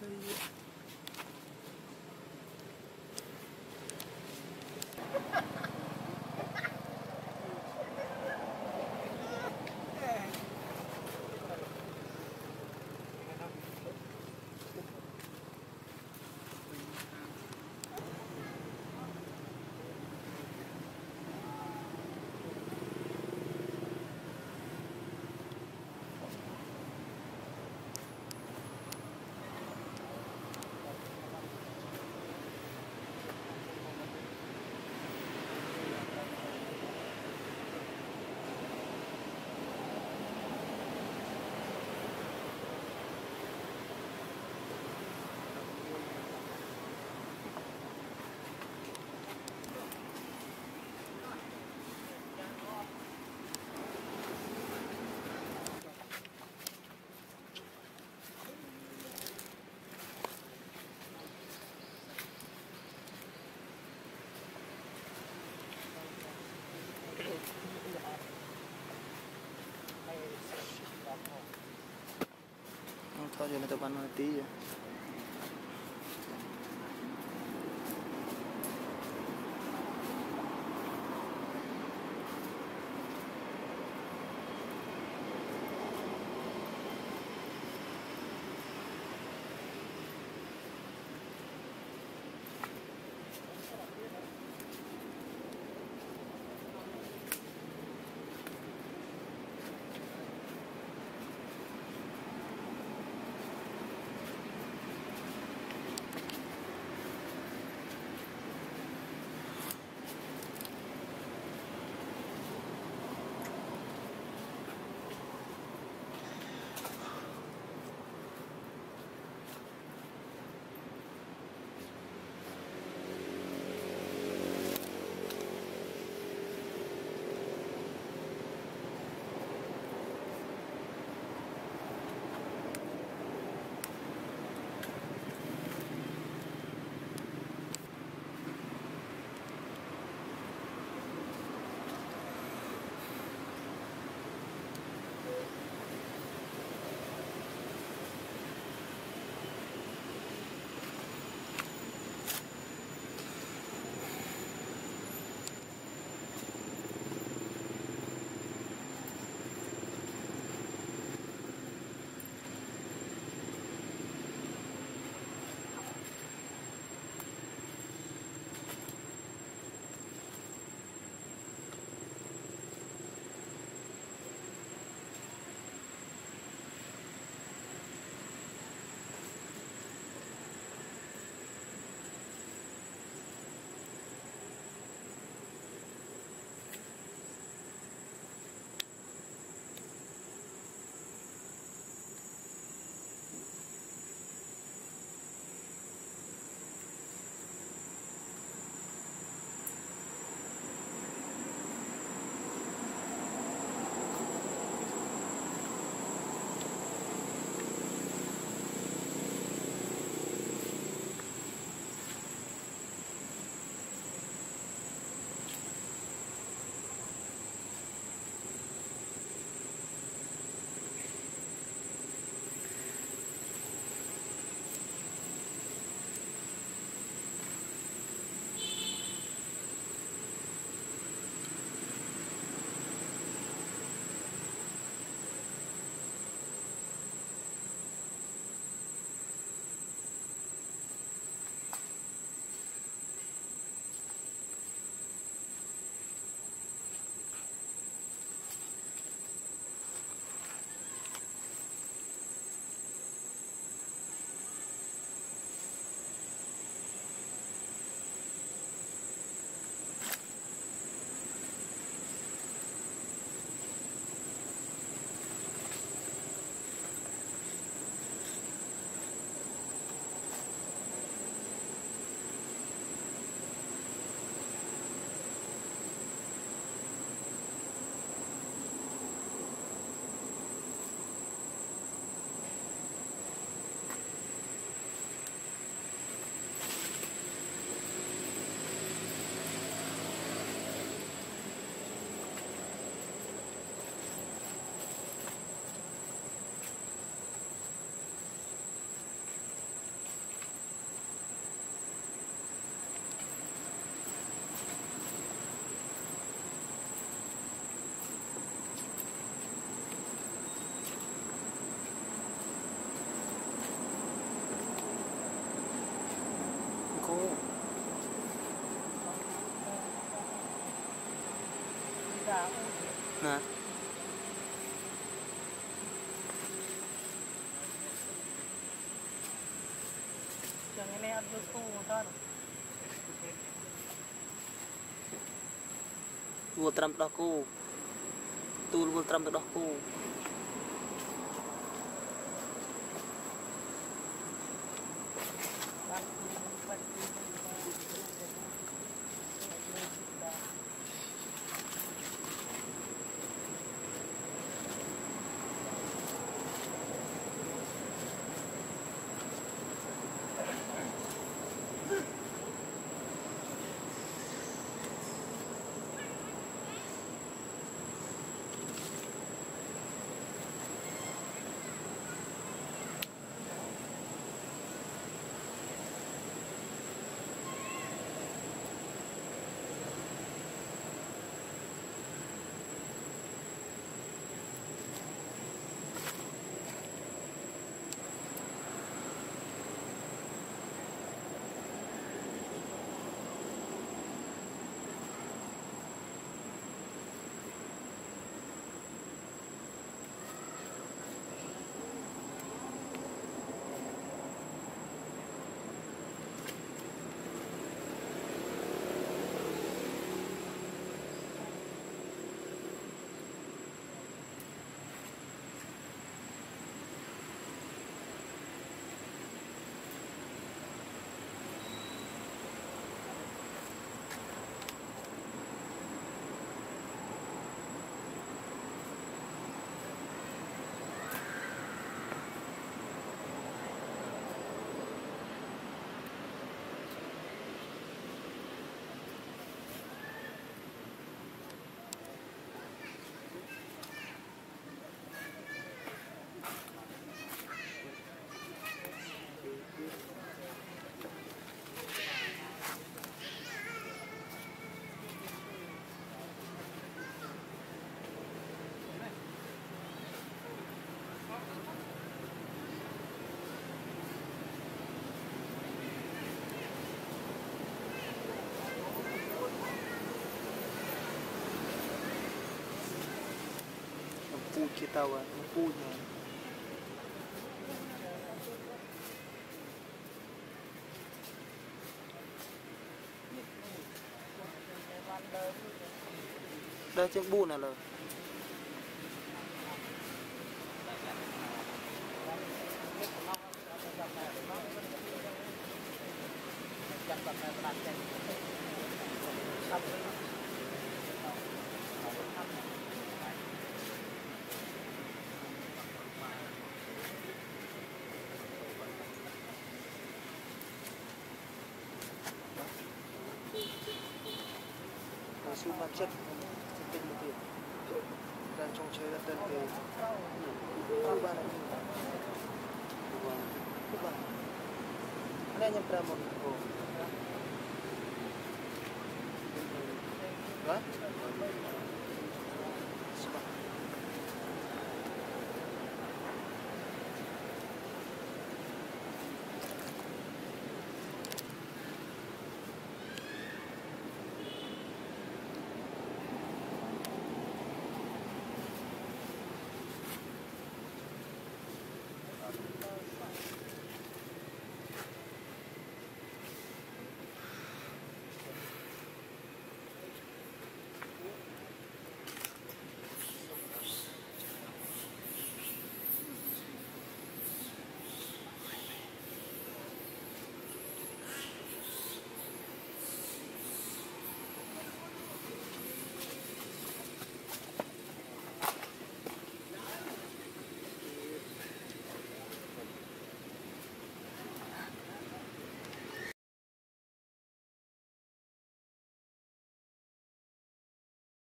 for you. yo me toco a Notilla. Iya. Nah. Yang ini harus putar. Muteram pedahku. Tul muteram pedahku. kitawan, upo niya. Đây chiếc bu này rồi Hãy subscribe cho kênh Ghiền Mì Gõ Để không bỏ lỡ những video hấp dẫn sự vật chất tình một tiền đang trong chơi đất đơn về. Ba bạn các bạn anh em ra một cổ Right?